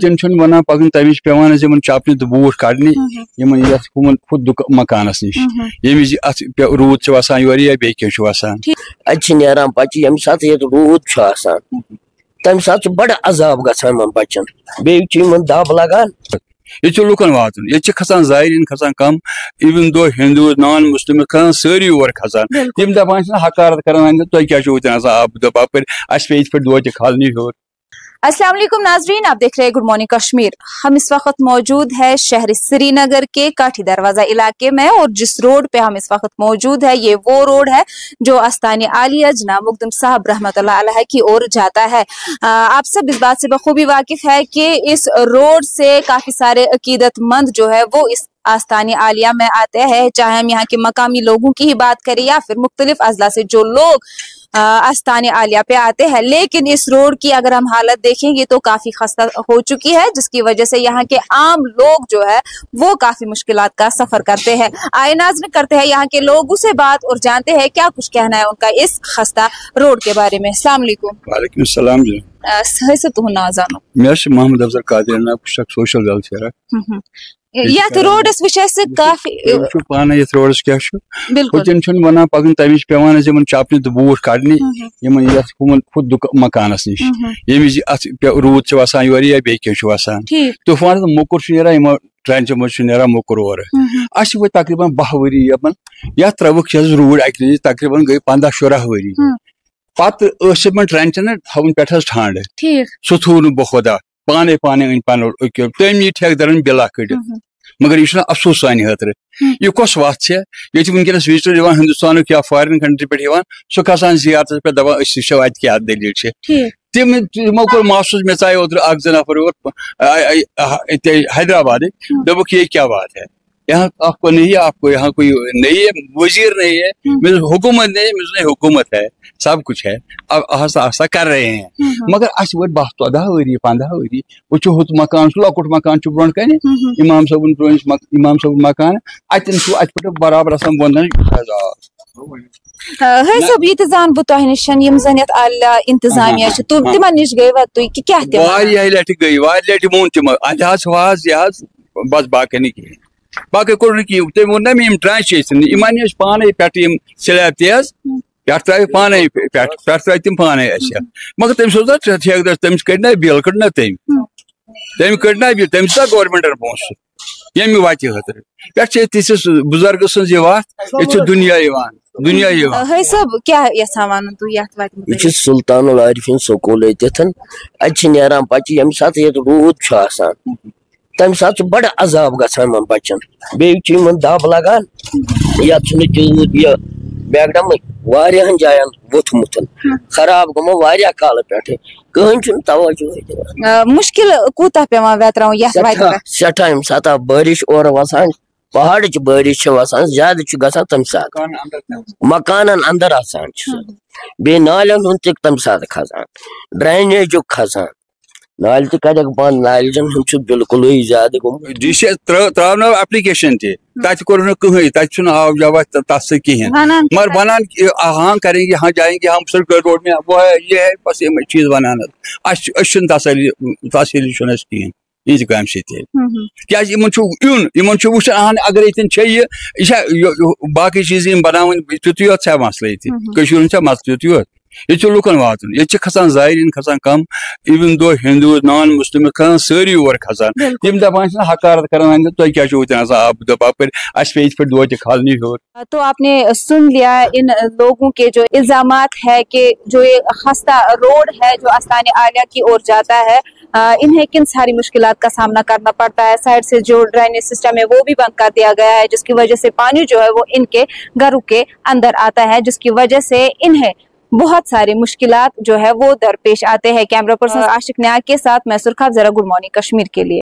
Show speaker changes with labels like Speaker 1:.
Speaker 1: तम वन पकन तमिश पेवान चपन तो बूट कड़ने खुद मकानस निश ये अत रूद वसान योर या बे क्या वसान
Speaker 2: अरान पे ये सात ये रूद तम सात बड़ अजाब ग बचन बे दब लगान
Speaker 1: ये लुकन वातन ये खसान जायरीन खसान कम even though Hindu non Muslim खसान सारी और खसान तम दपान हकारत कर तुम क्या आप दप अस पे दो खालनी हर
Speaker 3: अस्सलाम वालेकुम नाजरीन आप देख रहे हैं गुड मॉर्निंग कश्मीर हम इस वक्त मौजूद है शहर श्रीनगर के काठी दरवाज़ा इलाके में और जिस रोड पे हम इस वक्त मौजूद है ये वो रोड है जो अस्तानी आलिया जना मुकदम साहब रहमत की ओर जाता है। आ, आप सब इस बात से बखूबी वाकिफ है कि इस रोड से काफ़ी सारे अकीदतमंद जो है वो इस आस्थानी आलिया में आते हैं। चाहे हम यहाँ के मकामी लोगों की ही बात करें या फिर मुख्तलिफ़ अजला से जो लोग आस्थानी आलिया पे आते हैं। लेकिन इस रोड की अगर हम हालत देखेंगे तो काफ़ी खस्ता हो चुकी है जिसकी वजह से यहाँ के आम लोग जो है वो काफ़ी मुश्किल का सफ़र करते हैं। आए नाजन करते हैं यहाँ के लोगों से बात और जानते हैं क्या कुछ कहना है उनका इस खस्ता रोड के बारे में।
Speaker 1: वालेकुम। सलाम जी।
Speaker 3: नाजानो
Speaker 1: Mohammad Afzal Qadir social welfare
Speaker 3: youth roads वह काफ़ी
Speaker 1: पान ये रोडस क्या तम वन पकन तमिश पेवान चपन तो बूट कड़ने मकानस निश ये अत रूद वसान योर या बे क्या वसान तूफ़ान मोकुर ट्रेंच मज मोकुर और वो तकरीबन बह वरी ये त्रवक रूड अक तकरीबन गई पंद्रह शुरह वरी पत ट्रेंच थवन पे ठंड। सह थू नुह खुदा पाने पाने अन पन तम ठेकदारन बिला कड़ मगर यह अफसोस सान खतर। यह कस वत ये वनकस विजिटर हिंदुस्तान या फॉरन कंट्री पे सह खसान जियारत पे दपान वो अत क्या दलील तम तमो कोर महसूस मे चाहे ओतर अख जो नफर हैदराबाद दोक ये क्या बात है? यहाँ आपको नहीं है आपको यहाँ कोई नहीं है वज़ीर नहीं है हुकूमत नहीं है हुकूमत है सब कुछ है। अब आस्ता आस्ता कर रहे हैं। मगर अस वो बह चौदह वरी पंद्रह वरी वो हुत मकान लकुट मकान ब्रो कन इमाम सबन ब्रो इमाम सबन मकान अतन अत पे बराबर आसान बंदन
Speaker 3: है। ये जान बह तह निश जन यत आला इंतजामिया तिमन निश गई वा क्या
Speaker 1: वारिया लट गई लट मोन तिम वाज बस बाकी नहीं कहें बाकी कोर तम वो ना ट्रांच इन पान पे स्लैब तेज पे त्रा पान पे त्रा तम पान मगर तम सोच ठेकदार तमिस कड़ना बिल कड़ना तम तम कड़ना बिल तम गवर्नमेंटन पोस ये वत खतर पे तिस बुज़ुर्ग सज वत दुनिया दुनिया
Speaker 3: सब क्या
Speaker 2: सुल्तान आरिफिन स्कूल अरान पे ये सात रूद तम सात बड़ अजाब ग बचन बे दब लगान। ये तूत यह बेगडम वारियान जायन वोथमुत खराब गमो वारिया काल पे कहन तवज्जो
Speaker 3: मुश्किल कूता वेतराव
Speaker 2: सठा यम सात बारिश और वसान। पहाड़ बारिश वसान ज़्यादा गसान तम सात मकान अंदर आसान बे नालन तम सात खसान ड्रेनेज खसान नाल तक बंद नाल बिल्कुल ज़्यादा
Speaker 1: त्राव एप्लिकेशन कोर आव कहें मगर बनान हाँ करेंगे हाँ जाएँगे हम सर्कुलर रोड में वो है ये है बस ये चीज़ बनाना तसली तसली कहें यह काम क्या इन इन वुचान अगर ये बाकी चीज़ बनावन तुत योत मसल ये मसल तुत ये लुकन वातन ये खसान जायरीन खसान कम even though Hindu non Muslim खसान सारी और खसान तम दपान हकारत कर तुम क्या आप दप अस पे पे दो खालनी हर
Speaker 3: तो आपने सुन लिया इन लोगों के जो इल्ज़ाम है कि जो ये खस्ता रोड है जो आस्थान आलिया की ओर जाता है इन्हें किन सारी मुश्किल का सामना करना पड़ता है? साइड से जो ड्रेनेज सिस्टम है वो भी बंद कर दिया गया है जिसकी वजह से पानी जो है वो इनके घरों के अंदर आता है जिसकी वजह से इन्हें बहुत सारे मुश्किल जो है वो दरपेश आते हैं। कैमरा पर्सन आशिक न्याय के साथ मैं सुरखा जरा गुड मॉर्निंग कश्मीर के लिए।